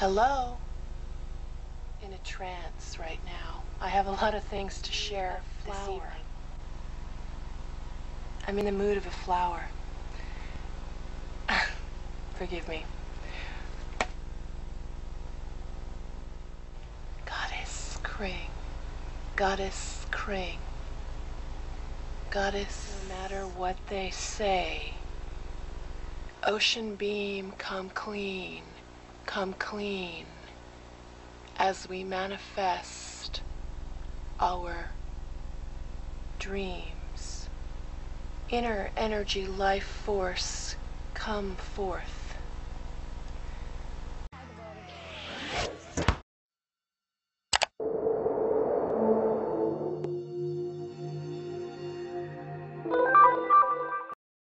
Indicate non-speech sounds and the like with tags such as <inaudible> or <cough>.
Hello? In a trance right now. I have a lot of things to share this evening. I'm in the mood of a flower. <laughs> Forgive me. Goddess Kring. Goddess Kring. Goddess, no matter what they say. Ocean beam, come clean, come clean as we manifest our dreams. Inner energy, life force, come forth.